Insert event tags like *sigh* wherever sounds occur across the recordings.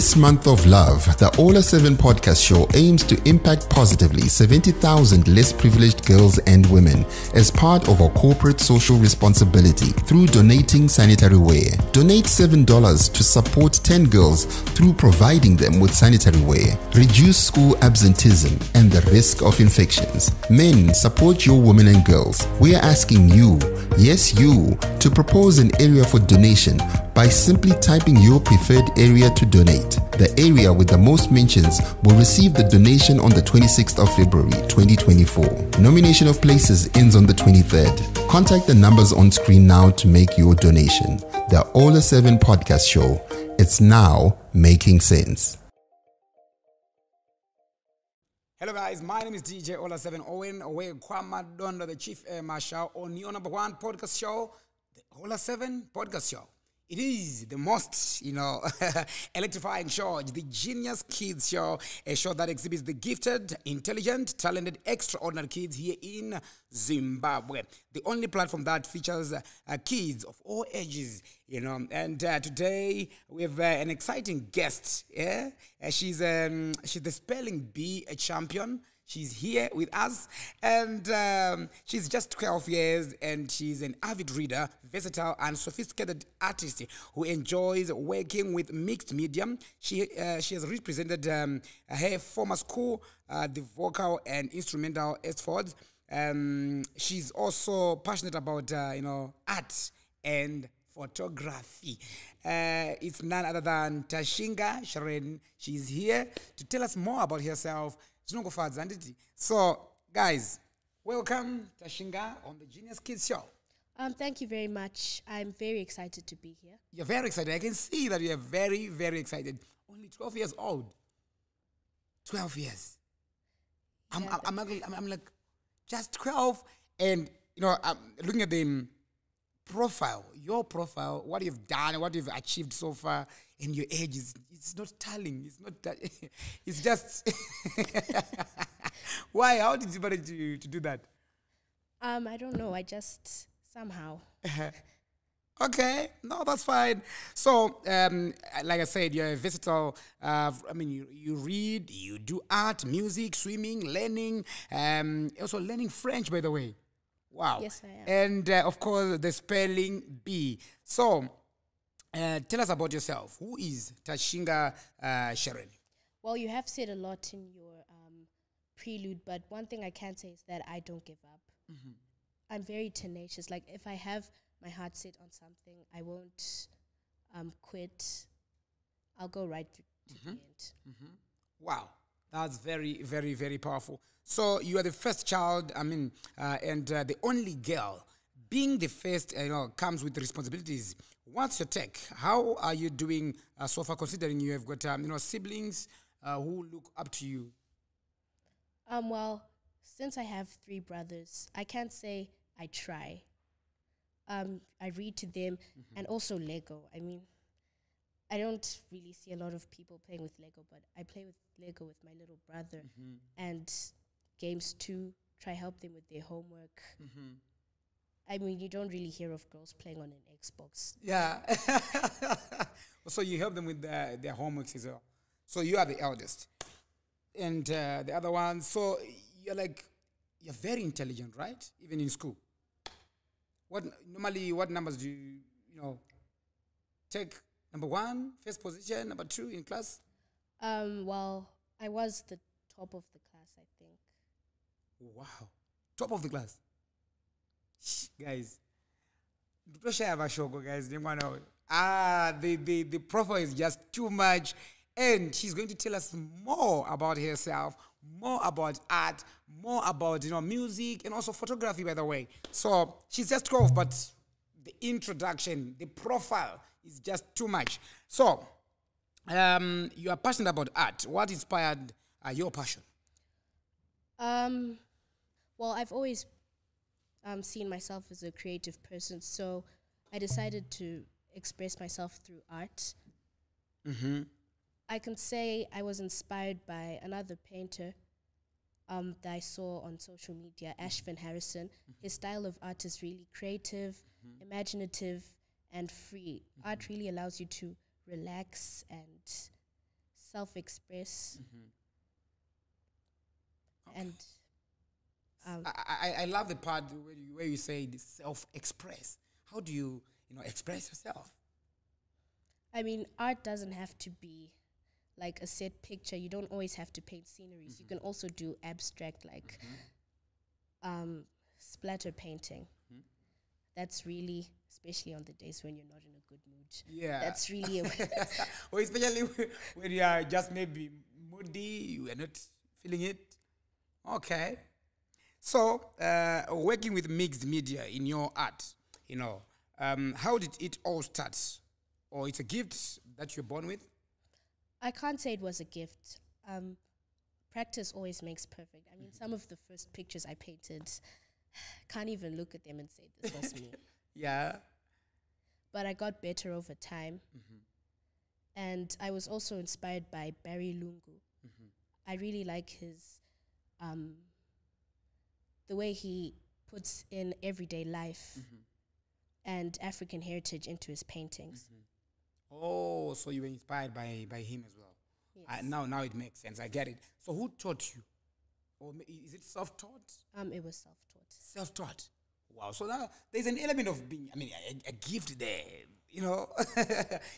This month of love, the Ollah 7 podcast show aims to impact positively 70,000 less privileged girls and women as part of our corporate social responsibility through donating sanitary wear. Donate $7 to support 10 girls through providing them with sanitary wear. Reduce school absenteeism and the risk of infections. Men, support your women and girls. We are asking you, yes, you, to propose an area for donation by simply typing your preferred area to donate. The area with the most mentions will receive the donation on the 26th of February 2024. Nomination of places ends on the 23rd. Contact the numbers on screen now to make your donation. The Ollah 7 Podcast Show. It's now making sense. Hello guys, my name is DJ Ollah7 Owen Owe Kwama the Chief Air Marshal on your number one podcast show, the Ollah7 Podcast Show. It is the most, you know, *laughs* electrifying show, the Genius Kids Show, a show that exhibits the gifted, intelligent, talented, extraordinary kids here in Zimbabwe. The only platform that features uh, kids of all ages, you know. And uh, today we have uh, an exciting guest. Yeah, uh, she's um, she's the spelling bee champion. She's here with us, and um, she's just 12 years, and she's an avid reader, versatile, and sophisticated artist who enjoys working with mixed medium. She uh, she has represented um, her former school, uh, the vocal and instrumental Eisteddfod. Um, she's also passionate about uh, you know art and photography. Uh, it's none other than Tashinga Chereni. She's here to tell us more about herself. Tinongofadza handiti. So, guys, welcome Tashinga on the Genius Kids Show. Um, thank you very much. I'm very excited to be here. You're very excited. I can see that you're very, very excited. Only 12 years old. 12 years. I'm, Yeah, I'm, I'm, like, I'm, I'm like, just 12. And, you know, I'm looking at the um, profile, your profile, what you've done, what you've achieved so far, and your age is it's not telling. It's not that. *laughs* It's just. *laughs* Why? How did you manage to, to do that? Um, I don't know. I just somehow. Okay, no, that's fine. So, um, like I said, you're a versatile. Uh, I mean, you, you read, you do art, music, swimming, learning, um, also learning French, by the way. Wow. Yes, I am. And uh, of course, the spelling bee. So, uh, tell us about yourself. Who is Tashinga uh, Chereni? Well, you have said a lot in your um, prelude, but one thing I can say is that I don't give up. I'm very tenacious. Like if I have my heart set on something, I won't um, quit. I'll go right to the end. Wow, that's very, very, very powerful. So you are the first child, I mean, uh, and uh, the only girl. Being the first, you know, comes with responsibilities. What's your take? How are you doing uh, so far, considering you have got, um, you know, siblings uh, who look up to you? Um, well, since I have three brothers, I can't say I try. Um, I read to them and also Lego. I mean, I don't really see a lot of people playing with Lego, but I play with Lego with my little brother and games too. Try help them with their homework. I mean, you don't really hear of girls playing on an Xbox. Yeah. *laughs* so you help them with their, their homeworks as well. So you are the eldest, and uh, the other one. So you're like you're very intelligent, right? Even in school. What normally what numbers do you you know take? Number one, first position. Number two in class. Um, well, I was the top of the class, I think. Wow, top of the class. Shh, guys, nditoshaya vashoko guys nemwana ah the, the, the profile is just too much and she's going to tell us more about herself more about art more about you know music and also photography by the way so she's just 12 but the introduction the profile is just too much. So um, you are passionate about art. What inspired uh, your passion? Um, well, I've always um, seen myself as a creative person, so I decided to express myself through art. I can say I was inspired by another painter um, that I saw on social media, Ashvin Harrison. His style of art is really creative, imaginative, and free. Mm-hmm. Art really allows you to relax and self-express, mm-hmm. and um, I, I, I love the part where you, where you say self-express. How do you, you know, express yourself? I mean, art doesn't have to be like a set picture. You don't always have to paint sceneries. You mm-hmm. can also do abstract, like um, splatter painting. That's really, especially on the days when you're not in a good mood. Yeah. That's really a *laughs* *laughs* or especially *laughs* when you are just maybe moody, you are not feeling it. Okay. So, uh, working with mixed media in your art, you know, um, how did it all start? Or it's a gift that you're born with? I can't say it was a gift. Um, practice always makes perfect. I mean, some of the first pictures I painted, *sighs* can't even look at them and say this was me. Yeah. But I got better over time. And I was also inspired by Barry Lungu. I really like his, um, the way he puts in everyday life and African heritage into his paintings. Oh, so you were inspired by, by him as well. Uh, now, now it makes sense. I get it. So, who taught you? Or is it self-taught? Um, it was self-taught. Self-taught. Wow. So now there's an element of being. I mean, a, a gift there. You know. *laughs*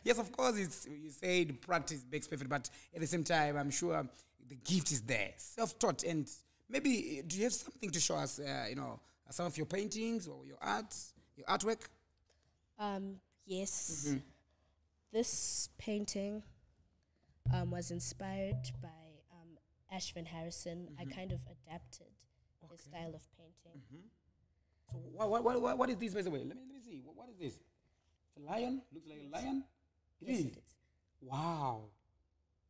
yes, of course. It's you said practice makes perfect, but at the same time, I'm sure the gift is there. Self-taught, and maybe uh, do you have something to show us? Uh, you know, some of your paintings or your art, your artwork. Um, yes. This painting um, was inspired by um, Ashvin Harrison. I kind of adapted his style of painting. So what, what, what, what- is this, by the way? Let me, let me see. What, what is this? It's a lion? Looks like a lion? It Yes, is. it is. Wow.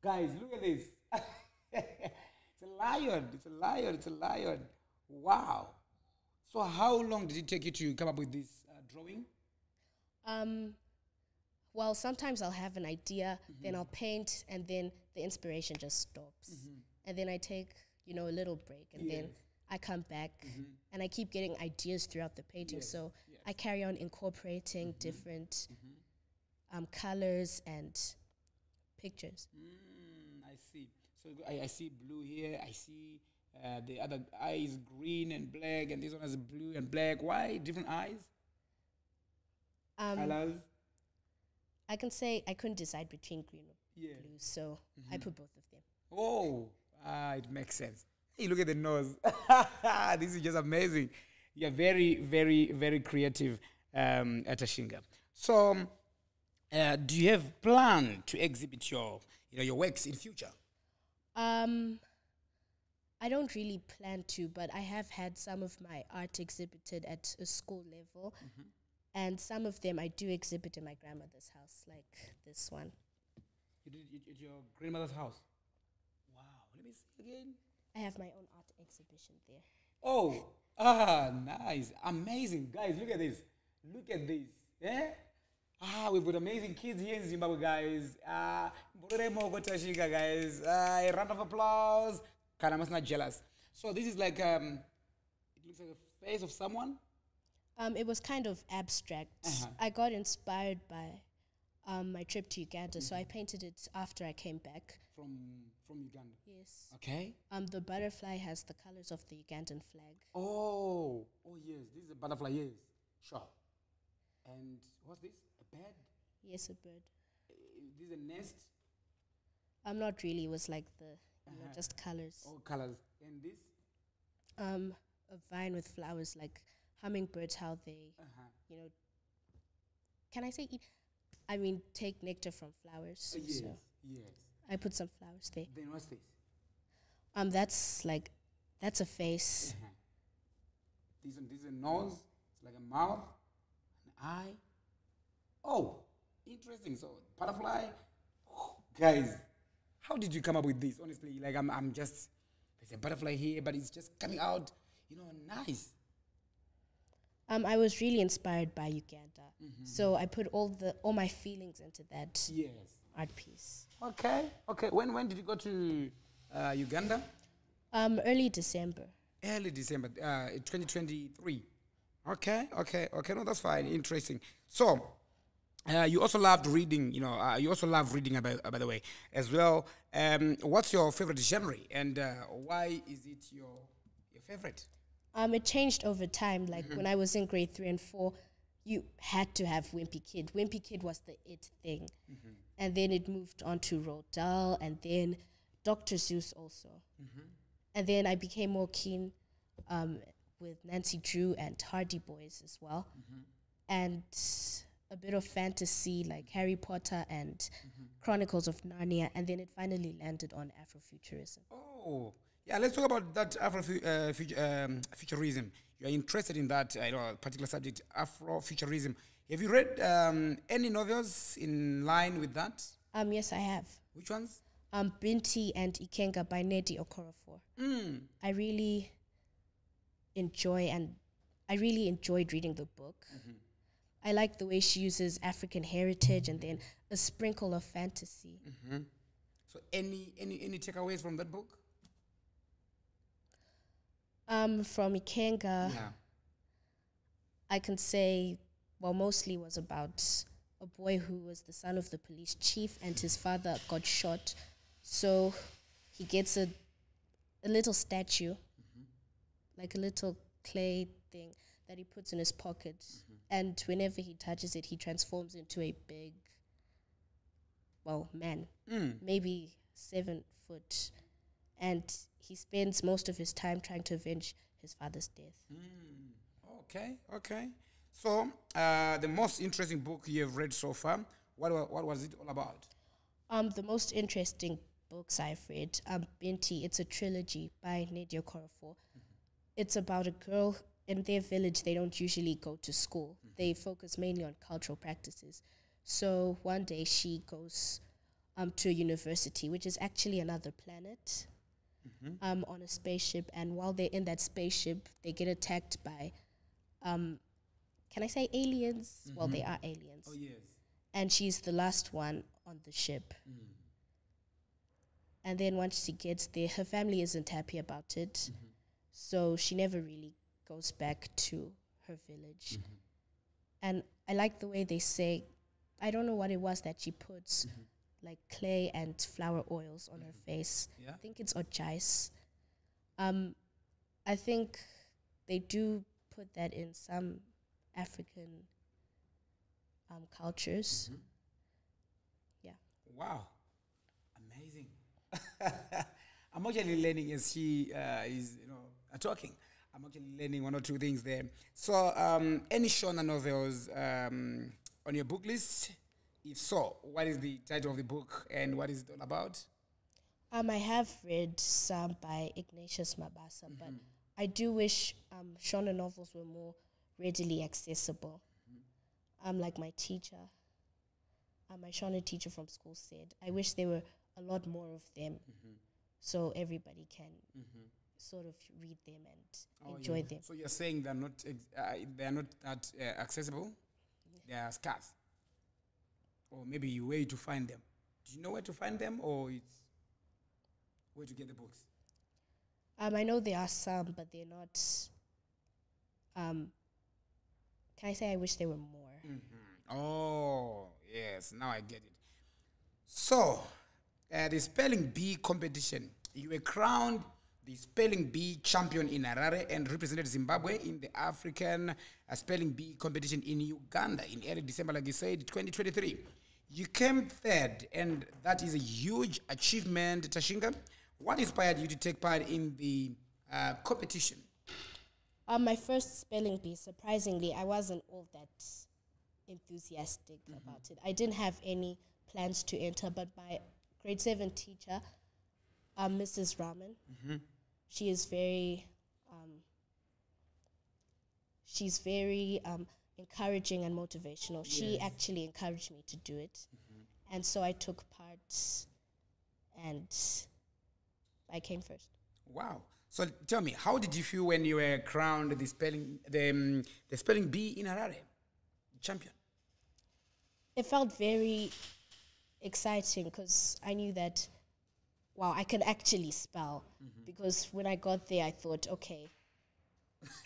Guys, look at this. *laughs* it's a lion. It's a lion. It's a lion. Wow. So how long did it take you to come up with this uh, drawing? Um, well, sometimes I'll have an idea, then I'll paint, and then the inspiration just stops. And then I take, you know, a little break, and then I come back, and I keep getting ideas throughout the painting. So I carry on incorporating different um, colors and pictures. Mm, I see. So I, I see blue here. I see uh, the other eye is green and black, and this one has blue and black. Why different eyes? Um, Colors? I can say I couldn't decide between green or Yeah. blue, so I put both of them. Oh, ah, it makes sense. Hey, look at the nose. *laughs* this is just amazing. You're very, very, very creative um, Tashinga. So, um, uh, do you have plan to exhibit your, you know, your works in future? Um, I don't really plan to, but I have had some of my art exhibited at a school level, and some of them I do exhibit in my grandmother's house, like this one. You did it at your grandmother's house. Wow. Let me see again. I have my own art exhibition there. Oh, ah, nice, amazing, guys. Look at this. Look at this. Yeah. Ah, we've got amazing kids here in Zimbabwe, guys. Ah, guys. Ah, a round of applause. Kind of not jealous. So this is like um, it looks like a face of someone. Um, it was kind of abstract. Uh-huh. I got inspired by um, my trip to Uganda, so I painted it after I came back. from from Uganda. Yes. Okay. Um, the butterfly has the colors of the Ugandan flag. Oh, oh yes, this is a butterfly. Yes, sure. And what's this? A bird? Yes, a bird. Uh, This is a nest. Um, not really. It was like the you know, just colors. All colors. And this? Um, a vine with flowers, like hummingbirds, how they, Uh-huh. you know. Can I say eat? I mean, take nectar from flowers. Uh, yes, So yes. I put some flowers there. Then what's this? Um, that's like, that's a face. Uh-huh. This one, this is a nose. It's like a mouth, an eye. Oh, interesting. So butterfly. *gasps* Guys, how did you come up with this? Honestly, like I'm, I'm just there's a butterfly here, but it's just coming out, you know, nice. Um, I was really inspired by Uganda, Mm-hmm. so I put all the all my feelings into that Yes. Art piece. Okay. Okay. When when did you go to uh, Uganda? Um, early December. Early December, uh, 2023. Okay. Okay. Okay. No, that's fine. Interesting. So, Uh, you also loved reading, you know. Uh, you also love reading, about, by the way, as well. Um, what's your favorite genre, and uh, why is it your your favorite? Um, it changed over time. Like when I was in grade three and four, you had to have Wimpy Kid. Wimpy Kid was the it thing, and then it moved on to Roald Dahl, and then Dr. Seuss also, and then I became more keen um, with Nancy Drew and Hardy Boys as well, and a bit of fantasy like Harry Potter and Chronicles of Narnia, and then it finally landed on Afrofuturism. Oh, yeah. Let's talk about that Afro uh, um, futurism. You are interested in that uh, you know, particular subject, Afrofuturism. Have you read um, any novels in line with that? Um, yes, I have. Which ones? um, Binti and Ikenga by Nnedi Okorafor. I really enjoy and I really enjoyed reading the book. I like the way she uses African heritage and then a sprinkle of fantasy. So, any any any takeaways from that book? Um, from Ikenga, yeah. I can say, well, mostly was about a boy who was the son of the police chief and his father got shot. So he gets a, a little statue, mm-hmm. like a little clay thing that he puts in his pocket. Mm-hmm. And whenever he touches it, he transforms into a big, well, man, mm. maybe seven foot. And he spends most of his time trying to avenge his father's death. Mm. Okay, okay. So, uh, the most interesting book you have read so far, what, what was it all about? Um, the most interesting books I've read, um, Binti, it's a trilogy by Nnedi Okorafor. It's about a girl in their village. They don't usually go to school. They focus mainly on cultural practices. So one day she goes um, to a university, which is actually another planet, um, on a spaceship. And while they're in that spaceship, they get attacked by, um, can I say aliens? Well, they mm-hmm. are aliens Oh, yes. and she's the last one on the ship. Mm. And then once she gets there, her family isn't happy about it, mm-hmm. so she never really goes back to her village. Mm-hmm. And I like the way they say, I don't know what it was that she puts, like clay and flower oils on her face. Yeah. I think it's otjize. Um, I think they do put that in some African um, cultures. Yeah. Wow, amazing. *laughs* I'm actually learning as she uh, is, you know, talking. I'm actually learning one or two things there. So, um, any Shona novels um, on your book list? If so, what is the title of the book and what is it all about? Um, I have read some by Ignatius Mabasa, but I do wish um, Shona novels were more readily accessible. Um, like my teacher, uh, my Shona teacher from school said, I wish there were a lot more of them, so everybody can sort of read them and enjoy them. So you're saying they're not ex- uh, they're not that uh, accessible? They are scarce, or maybe you where to find them. Do you know where to find them, or it's where to get the books? Um, I know there are some, but they're not. Um, can I say I wish there were more? Oh, yes, now I get it. So, uh, the spelling bee competition, you were crowned the spelling bee champion in Harare and represented Zimbabwe in the African uh, spelling bee competition in Uganda in early December, like you said, 2023. You came third, and that is a huge achievement, Tashinga. What inspired you to take part in the uh, competition? On my first spelling bee, surprisingly, I wasn't all that enthusiastic about it. I didn't have any plans to enter, but my grade seven teacher, um, Mrs. Raman, she is very, um, she's very um, encouraging and motivational. She actually encouraged me to do it, and so I took part, and I came first. Wow. So tell me, how did you feel when you were crowned the spelling the, um, the spelling bee in Harare champion? it felt very exciting because I knew that, wow, I can actually spell. Because when I got there, I thought, okay,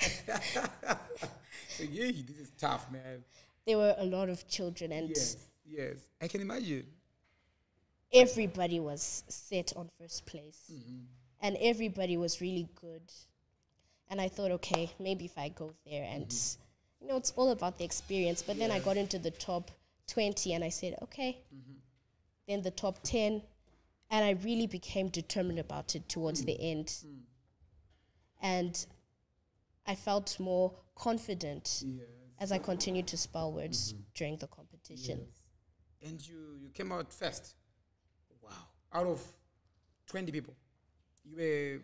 *laughs* So yeah, this is tough, man. there were a lot of children, and Yes, yes. I can imagine. everybody was set on first place, and everybody was really good. And I thought, okay, maybe if I go there, and mm-hmm. you know, it's all about the experience. But then I got into the top twenty, and I said, okay. Mm-hmm. Then the top ten, and I really became determined about it towards the mm. end. Mm. And I felt more confident as I continued to spell words mm-hmm. during the competition. And you, you came out first. Wow. Out of 20 people. You were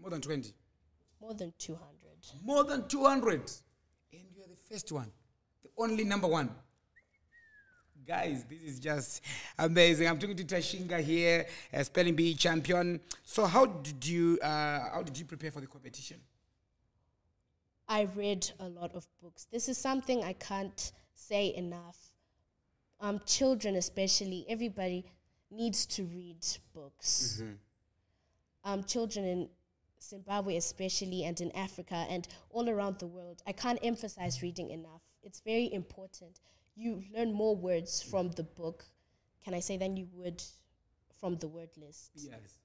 more than 20. More than 200. More than 200. And you are the first one. The only number one. Guys, this is just amazing. I'm talking to Tashinga here, a spelling bee champion. So, how did you uh, how did you prepare for the competition? I read a lot of books. This is something I can't say enough. Um, children, especially, everybody needs to read books. Um, children in Zimbabwe, especially, and in Africa, and all around the world, I can't emphasize reading enough. It's very important. You learn more words from the book, can I say, than you would from the word list. Yes.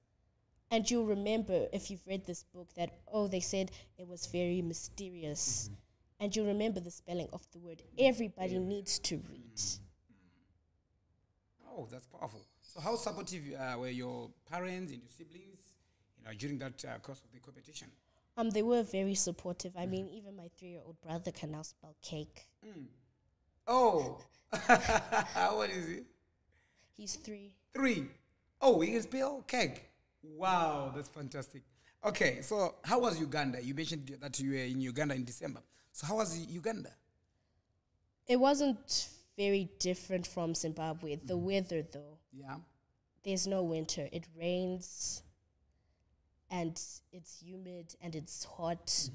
And you'll remember if you've read this book that, oh, they said it was very mysterious. And you'll remember the spelling of the word. Everybody needs to read. Oh, that's powerful. So, how supportive uh, were your parents and your siblings, you know, during that uh, course of the competition? Um, they were very supportive. I mean, even my three-year-old brother can now spell cake. Oh, *laughs* what is it? He's three. Three. Oh, he can spell cake. Wow, that's fantastic. Okay, so how was Uganda? You mentioned that you were in Uganda in December. So how was Uganda? It wasn't very different from Zimbabwe. The weather, though, Yeah. there's no winter. It rains, and it's humid and it's hot.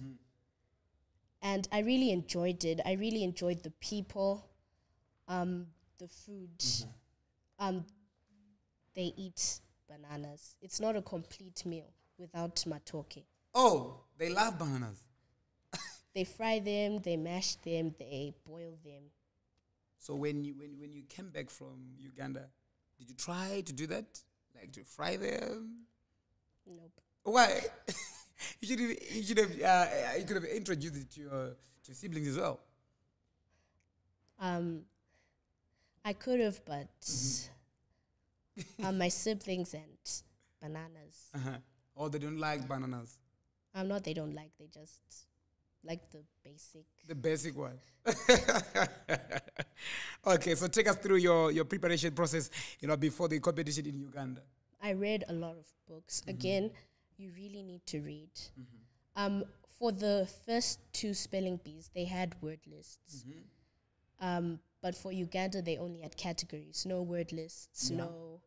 And I really enjoyed it. I really enjoyed the people, um, the food. Um, they eat bananas. It's not a complete meal without matoke. Oh, they love bananas. *laughs* They fry them, they mash them, they boil them. So when you when, when you came back from Uganda, did you try to do that? Like to fry them? Nope. Why? *laughs* you should have, you should have uh, you could have introduced it to your to your siblings as well. Um, I could have, but um, my *laughs* siblings and bananas. Uh-huh. Or they don't like bananas. Um, not they don't like, they just like the basic. The basic one. *laughs* okay, so take us through your, your preparation process, you know, before the competition in Uganda. I read a lot of books. Again, you really need to read. Um, for the first two spelling bees, they had word lists. Um, but for Uganda, they only had categories, no word lists, no.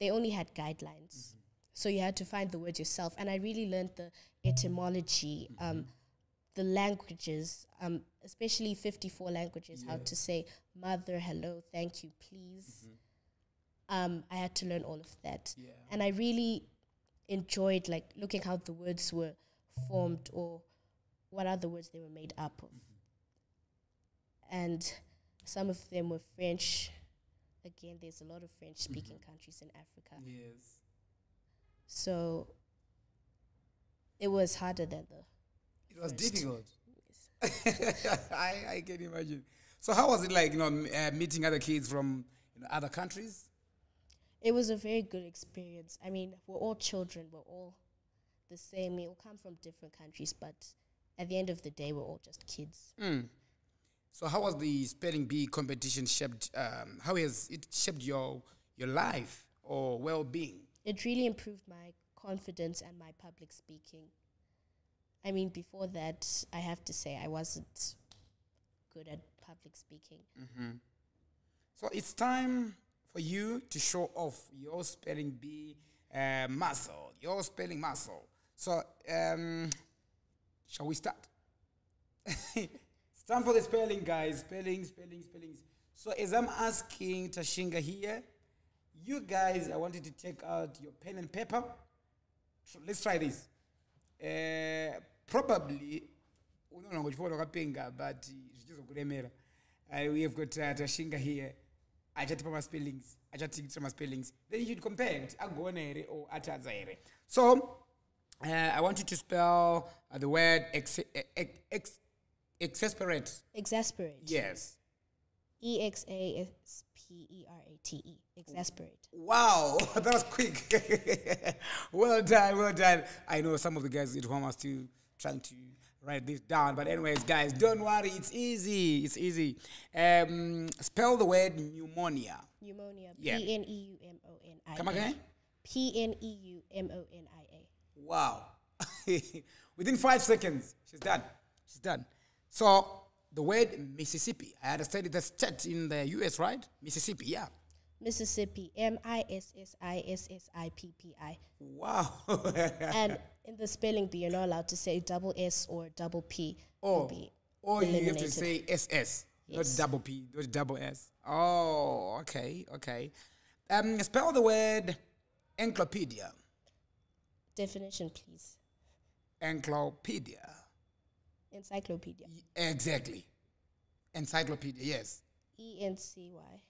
They only had guidelines. So you had to find the words yourself. And I really learned the etymology, um, the languages, um, especially 54 languages, how to say mother, hello, thank you, please. Um, I had to learn all of that. Yeah. And I really enjoyed like looking how the words were formed or what other words they were made up of. And some of them were French. Again, there's a lot of French speaking countries in Africa. Yes. So it was harder than the It was First. difficult. *laughs* I, I can imagine. So how was it like, you know, m- uh, meeting other kids from you know, other countries? It was a very good experience. I mean, we're all children, we're all the same. We all come from different countries, but at the end of the day, we're all just kids. So how was the spelling bee competition shaped? Um, how has it shaped your your life or well-being? It really improved my confidence and my public speaking. I mean, before that, I have to say I wasn't good at public speaking. So it's time for you to show off your spelling bee uh, muscle, your spelling muscle. So um, shall we start? *laughs* it's time for the spelling, guys. Spelling, spelling, spellings. So as I'm asking Tashinga here, you guys, I want you to take out your pen and paper. So let's try this. Uh, probably but Uh, we have got uh, Tashinga here. Achatipa maspellings achatiitira maspellings then you should compare kuti agona here or atadza here so uh, i want you to spell uh, the word ex- ex- ex- exasperate Exasperate. yes E X A S P E R A T E. Exasperate. Wow, *laughs* that was quick. *laughs* well done, well done. I know some of the guys at home are still trying to write this down, but anyways, guys, don't worry. It's easy. It's easy. Um, spell the word pneumonia. Pneumonia. Yeah. P N E U M O N I A. Come again? P N E U M O N I A. Wow. *laughs* Within five seconds, she's done. She's done. So the word Mississippi. I understand it's a state in the U.S., right? Mississippi. Yeah. Mississippi. M I S S I S S I P P I. Wow. *laughs* And in the spelling bee, you're not allowed to say double S or double P. You'll Oh, or you have to say SS, Yes. not double P, not double S. Oh, okay, okay. Um, spell the word encyclopedia. Definition, please. Encyclopedia. Encyclopedia. Exactly. Encyclopedia. Yes. E N C Y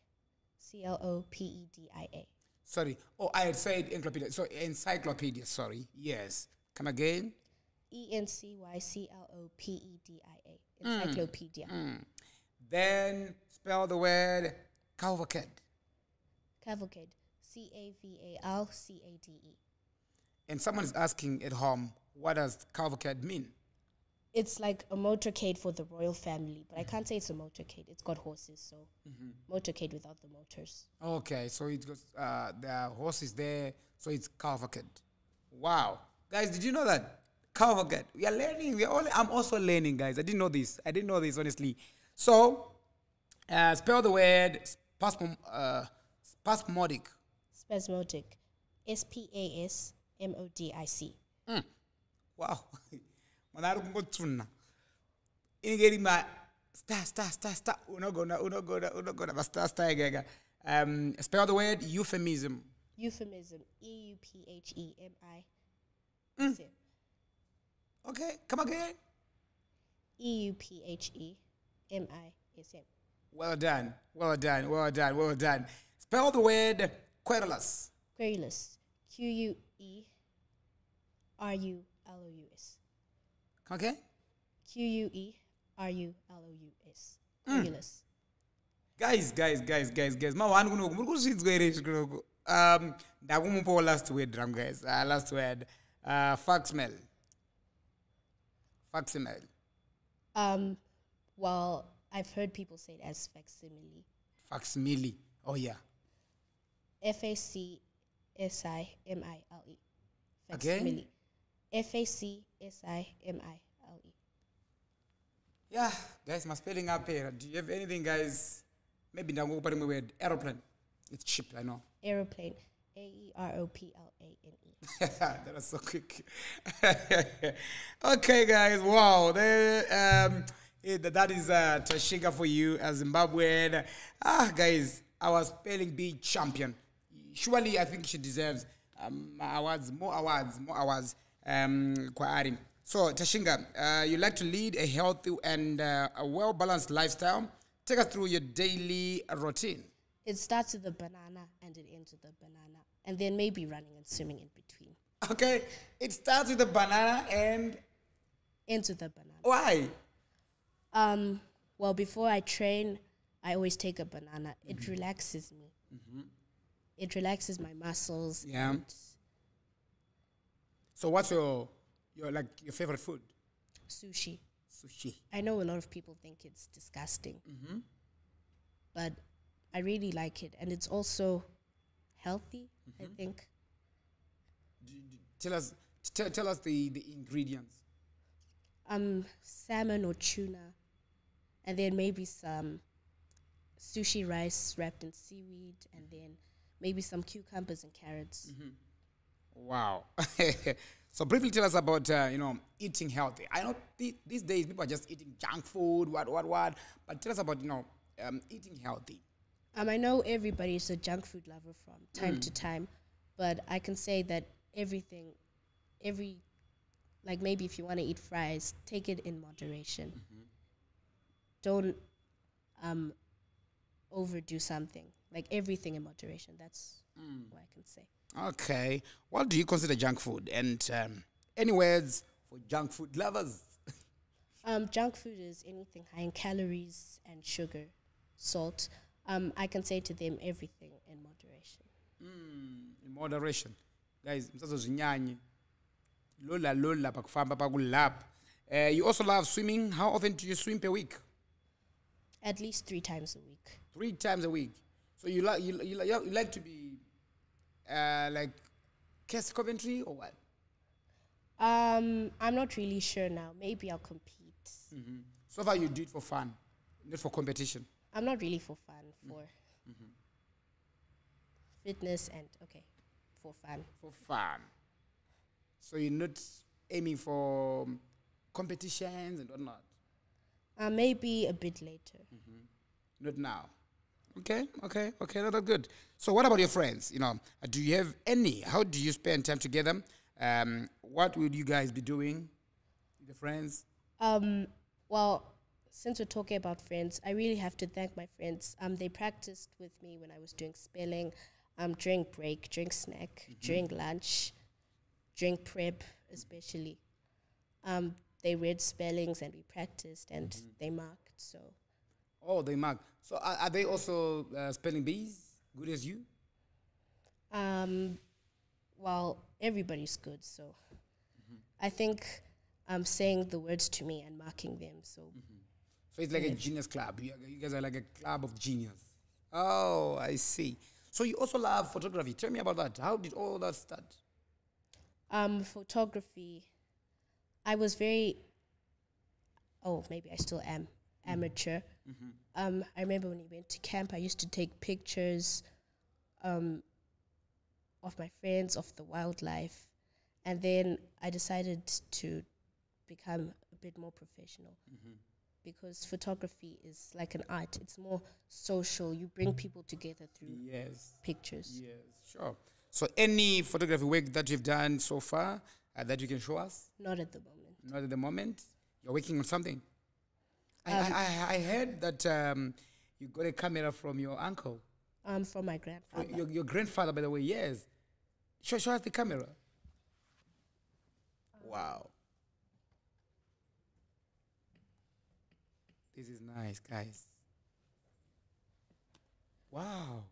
C L O P E D I A. Sorry. Oh, I had said encyclopedia. So encyclopedia. Sorry. Yes. Come again. E N C Y C L O P E D I A. Hmm. Encyclopedia. Hmm. Then spell the word cavalcade. Cavalcade. C A V A L C A D E. And someone is asking at home, what does cavalcade mean? It's like a motorcade for the royal family, but I can't say it's a motorcade. It's got horses, so motorcade without the motors. Okay, so it goes. Uh, the horse is there, so it's cavalcade. Wow, guys, did you know that cavalcade? We are learning. We are all. I'm also learning, guys. I didn't know this. I didn't know this honestly. So, uh, spell the word spasm, uh, spasmodic. Spasmodic. S P A S M O D I C. Wow, *laughs* manari kungotsuna. Ingeri ma star star star star. Unogona unogona unogona ma star star again. Um, spell the word euphemism. Euphemism. E U P H E M I. S M. Okay, come again. E U P H E M I S M. Well done, well done, well done, well done. Spell the word querulous. Querulous. Q U E R U L O U S. Okay? Q U E R U L O U S. Querulous. Guys, guys, guys, guys, guys. Mawani kunoku muri izvi kunoku. Um, ndakumupawo last word ram guys. Uh, last word. Uh, facsmil. Facsimile. Um, well, I've heard people say it as facsimile. Facsimile. Oh yeah. F A C S I M I L E. Okay. F A C S I M I L E. Yeah, guys, my spelling up here. Do you have anything, guys? Maybe ndangokupa rimwe word. Aeroplane. It's cheap, I know. Aeroplane. A E R O P L A N E. *laughs* that was so quick. *laughs* okay, guys. Wow. There, um, eh, that is uh, Tashinga for you, a Zimbabwean. Ah, guys, our spelling bee champion. Surely, I think she deserves um, awards, more awards, more awards. Um, kwa Ari. So, Tashinga, uh, you like to lead a healthy and uh, a well balanced lifestyle. Take us through your daily routine. It starts with the banana and it ends with the banana. And then maybe running and swimming in between. Okay, it starts with a banana and Ends with the banana. why? Um, well, before I train, I always take a banana. It relaxes me. It relaxes my muscles. Yeah. So what's your your like your favorite food? Sushi. Sushi. I know a lot of people think it's disgusting, mm-hmm. but I really like it, and it's also healthy. I mm-hmm. think Tell us tell, tell us the, the ingredients. um salmon or tuna, and then maybe some sushi rice wrapped in seaweed, and then maybe some cucumbers and carrots. Mm-hmm. Wow. *laughs* so briefly tell us about uh, you know eating healthy. I know th- these days people are just eating junk food, what what what. But tell us about you know um, eating healthy. Um, I know everybody is a junk food lover from time to time, but I can say that everything, every, like maybe if you want to eat fries, take it in moderation. Don't um, overdo something. Like everything in moderation. That's what I can say. Okay. What do you consider junk food? And um, any words for junk food lovers? *laughs* Um, junk food is anything high in calories and sugar, salt. Um, I can say to them everything in moderation. in moderation guys lola lola pakufamba uh, you also love swimming how often do you swim per week At least three times a week. three times a week so you like you, you, you like to be uh, like Kirsty Coventry or what Um, I'm not really sure now. Maybe I'll compete. so far you do it for fun not for competition I'm not really for fun, for fitness and okay, for fun. for fun so you're not aiming for um, competitions and whatnot Uh, maybe a bit later. Not now. Okay, okay, okay. That's good. So, what about your friends? You know, do you have any? How do you spend time together? Um, what would you guys be doing with the friends? Um, well, since we're talking about friends, I really have to thank my friends. Um, they practiced with me when I was doing spelling, um, during break, during snack, during lunch, during prep, especially. Um, they read spellings and we practiced and they marked. So Oh, they mark. So, are, are they also uh, spelling bees? Good as you? Um, well, everybody's good. So I think I'm saying the words to me and marking them. So So it's like a genius club. You, you guys are like a club of genius. Oh, I see. So you also love photography. Tell me about that. How did all that start? um, photography, I was very, oh, maybe I still am amateur. Um, I remember when we went to camp, I used to take pictures um, of my friends, of the wildlife. And then I decided to become a bit more professional because photography is like an art. It's more social. You bring people together through Yes. pictures. Yes, sure. So, any photography work that you've done so far uh, that you can show us? Not at the moment. Not at the moment. You're working on something. I, I, I, I heard that um, you got a camera from your uncle, Um, from my grandfather. your, your grandfather, by the way. Yes. Show, show us the camera. Wow. This is nice, guys. Wow.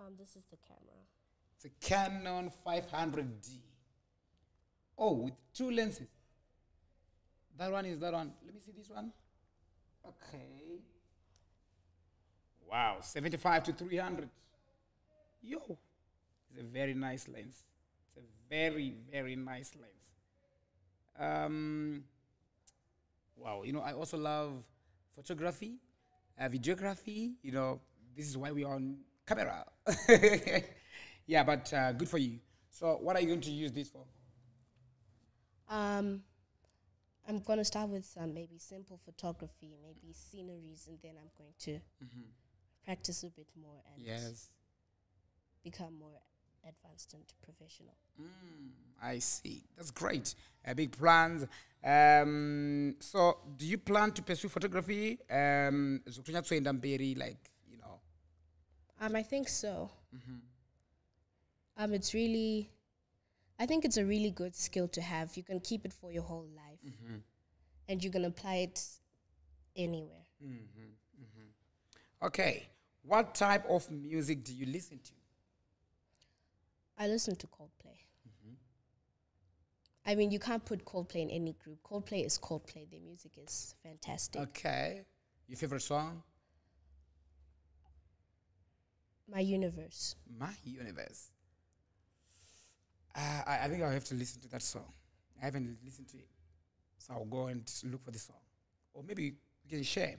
Um, this is the camera. It's a Canon 500D. Oh, with two lenses. That one is that one. Let me see this one. Okay. Wow, 75 to 300. Yo, it's a very nice lens. It's a very, very nice lens. Um, wow, you know, I also love photography, uh, videography. You know, this is why we are on camera. *laughs* yeah, but uh, good for you. So, what are you going to use this for? Um, I'm gonna start with some maybe simple photography, maybe sceneries, and then I'm going to practice a bit more and Yes. become more advanced and professional. I see. That's great. Uh, big plans. Um, so, do you plan to pursue photography? Um, like you know. Um, I think so. Um, it's really, I think it's a really good skill to have. You can keep it for your whole life, mm-hmm. and you can apply it anywhere. Mm-hmm. Mm-hmm. Okay. What type of music do you listen to? I listen to Coldplay. I mean, you can't put Coldplay in any group. Coldplay is Coldplay. Their music is fantastic. Okay. Your favorite song? My universe. My Universe. Uh, I, I think I'll have to listen to that song. I haven't listened to it. So I'll go and look for the song. Or maybe we can share.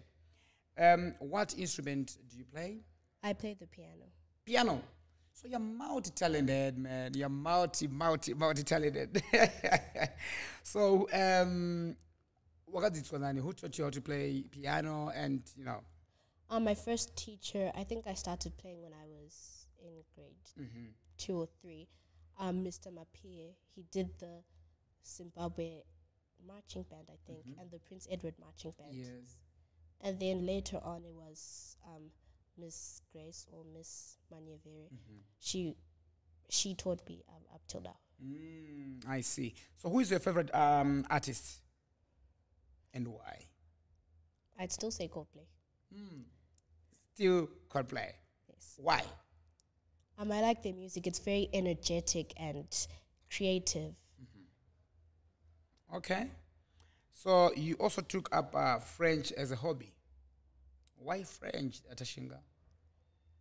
Um, what instrument do you play? I play the piano. Piano. So you're multi-talented, man. You're multi, multi, multi-talented. *laughs* so, um, who taught you how to play piano and, you know, Um, my first teacher, I think I started playing when I was in grade two or three. Um, Mr. Mapie, he did the Zimbabwe marching band, I think, and the Prince Edward marching band. yes. and then later on it was um, Miss Grace or Miss Maniavere. She she taught me um, up till now. Mm, I see. So, who is your favorite um, artist, and why? I'd still say Coldplay. Still Coldplay. Yes. Why? Um, I like their music. It's very energetic and creative. Okay. So you also took up uh, French as a hobby. Why French, Tashinga?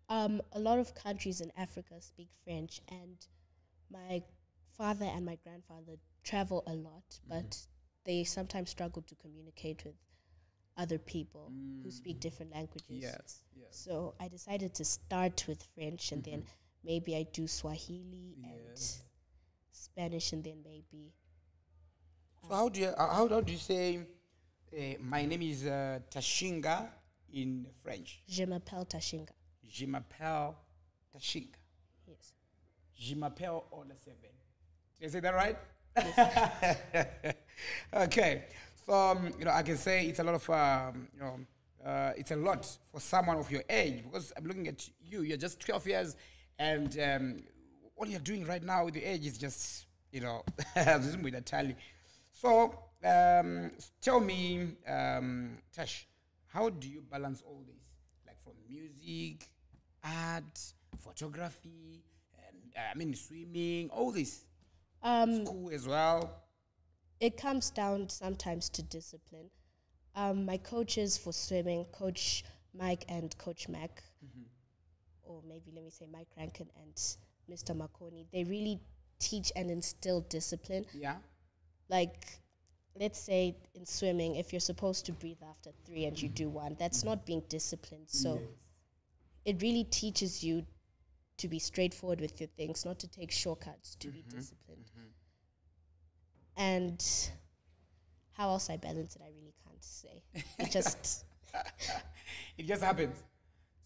Um, a lot of countries in Africa speak French, and my father and my grandfather travel a lot, but they sometimes struggle to communicate with other people who speak different languages. Yes. Yes. So I decided to start with French, and then maybe I do Swahili and Spanish, and then maybe So how do you uh, how, how do you say uh, my name is uh, Tashinga in French? Je m'appelle Tashinga. Je m'appelle Tashinga. Yes. Je m'appelle Ollah Seven. Did I say that right? *laughs* okay. So um, you know, I can say it's a lot of um, you know, uh, it's a lot for someone of your age because I'm looking at you. You're just 12 years, and um, what you're doing right now with the age is just you know, *laughs* with a tally. So um, tell me, um, Tash, how do you balance all this, like from music, art, photography, and uh, I mean swimming, all this, Um, school as well. it comes down sometimes to discipline. Um, my coaches for swimming, Coach Mike and Coach Mac, or maybe let me say Mike Rankin and Mr. Makoni, they really teach and instill discipline. Yeah. Like, let's say in swimming, if you're supposed to breathe after three and you do one, that's not being disciplined. So it really teaches you to be straightforward with your things, not to take shortcuts, to be mm-hmm. disciplined. Mm-hmm. And how else I balance it, I really can't say. It just, *laughs* It just happens.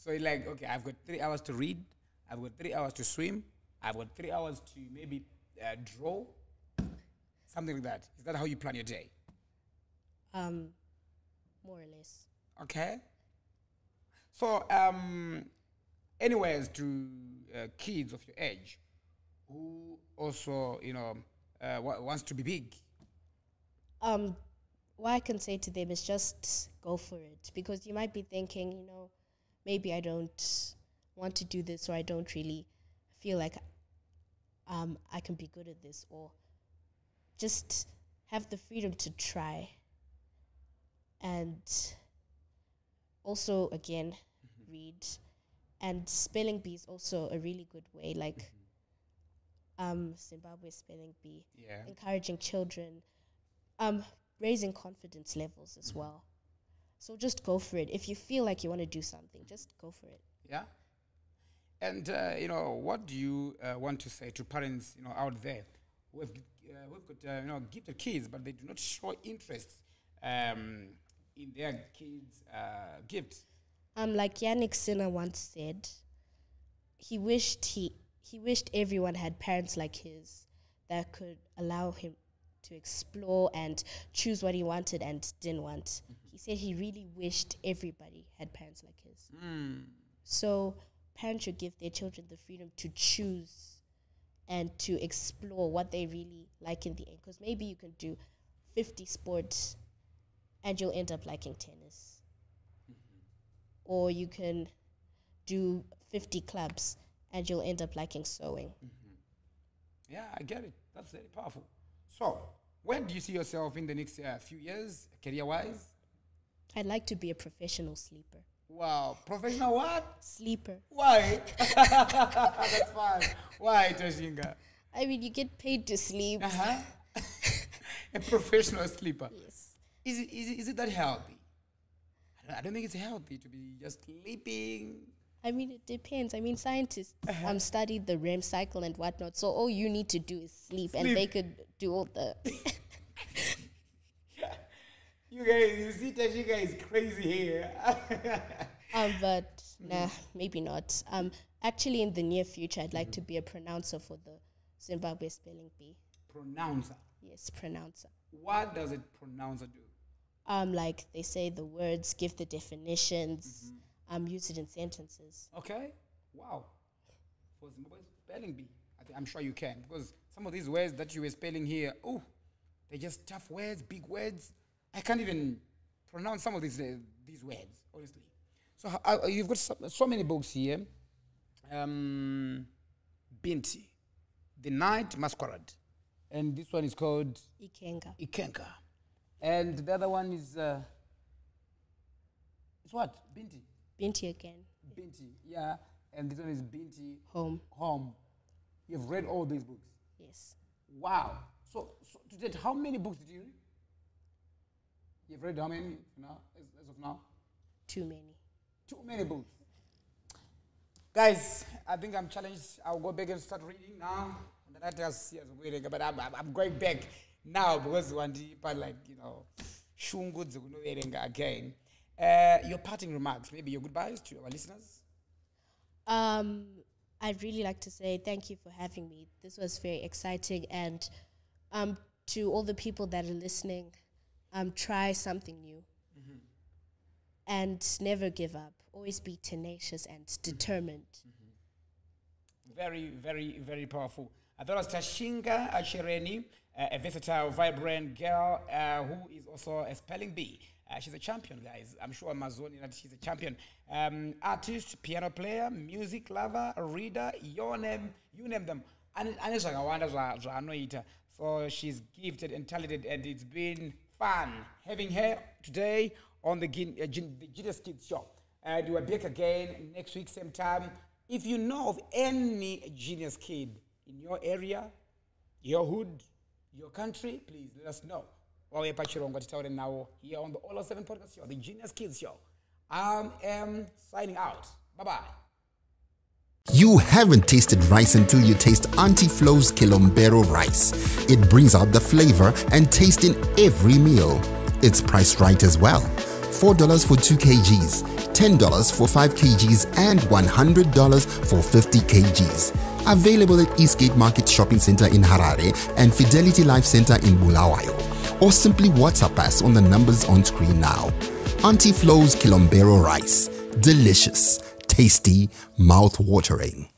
So you're like, okay, I've got three hours to read, I've got three hours to swim, I've got three hours to maybe uh, draw, something like that. Is that how you plan your day? um, more or less. Okay. So, um, anyways, to uh, kids of your age who also, you know, uh, wa- wants to be big. um, what I can say to them is just go for it because you might be thinking, you know, maybe I don't want to do this or I don't really feel like um, I can be good at this or just have the freedom to try. And also, again, read. And spelling bee is also a really good way, like um, Zimbabwe spelling bee Yeah. encouraging children, um, raising confidence levels as well. So just go for it. If you feel like you want to do something, just go for it. Yeah. And uh, you know, what do you uh, want to say to parents, you know, out there who have, uh, who've got uh, you know gifted kids, but they do not show interest um, in their kids' uh, gifts? Um, like Jannik Sinner once said, he wished he he wished everyone had parents like his that could allow him to explore and choose what he wanted and didn't want. He said he really wished everybody had parents like his. Hmm. So parents should give their children the freedom to choose and to explore what they really like in the end. Because maybe you can do 50 sports and you'll end up liking tennis. Mm-hmm. Or you can do 50 clubs and you'll end up liking sewing. Mm-hmm. Yeah, I get it. That's very powerful. So, where do you see yourself in the next uh, few years, career-wise? I'd like to be a professional sleeper. Wow, professional what? Sleeper. Why? *laughs* That's fine. Why, Tashinga? I mean, you get paid to sleep. Uh-huh. *laughs* a professional sleeper. Yes. Is it, is it, is it that healthy? I don't, I don't think it's healthy to be just sleeping. I mean, it depends. I mean, scientists um, studied the REM cycle and whatnot. So all you need to do is sleep, and they could do all the. *laughs* You guys, you see, Tashinga is crazy here. *laughs* um, but nah, maybe not. Um, actually, in the near future, I'd like to be a pronouncer for the Zimbabwe Spelling Bee. pronouncer. Yes, pronouncer. What does it pronouncer do? Um, like they say the words, give the definitions, um, use it in sentences. Okay. Wow. For Zimbabwe spelling bee, I I'm sure you can because some of these words that you were spelling here, oh, they're just tough words, big words. I can't even pronounce some of these uh, these words honestly. So uh, you've got so, so many books here. Um, Binti, The Night Masquerade, and this one is called Ikenga. Ikenka, and the other one is uh, it's what Binti. Binti again. Binti, yeah, and this one is Binti Home. Home. You've read all these books. Yes. Wow. So, so to date, how many books did you read? You've read how many now, as, as of now? Too many. Too many books. Guys, I think I'm challenged. I'll go back and start reading now. And then I just yes, waiting, but I'm, I'm, going back now because one day, but like you know, shungu dzekunoverenga again. Uh, your parting remarks, maybe your goodbyes to our listeners. Um, I'd really like to say thank you for having me. This was very exciting, and um, to all the people that are listening, um, try something new, and never give up. Always be tenacious and determined. Very, very, very powerful. Thought it was Tashinga Achireni, uh, a versatile, vibrant girl uh, who is also a spelling bee. Uh, she's a champion, guys. I'm sure Amazonian that she's a champion. Um, artist, piano player, music lover, reader, your name, you name them. And ane zvakawanda zva- zvaanoita so she's gifted and talented and it's been fun having her today on the, uh, the genius kids show. And we're back again next week same time. If you know of any genius kid in your area your hood your country please let us know. Wauye pachirongwa titaure here on the Ollah 7 podcast show the genius kids show. I am signing out. Bye bye You haven't tasted rice until you taste Auntie Flo's Kilombero rice. It brings out the flavor and taste in every meal. It's priced right as well. $4 for 2 kgs, $10 for 5 kgs, and $100 for 50 kgs. Available at Eastgate Market Shopping Center in Harare and Fidelity Life Center in Bulawayo. Or simply WhatsApp us on the numbers on screen now. Auntie Flo's Kilombero rice. Delicious, tasty, mouth watering.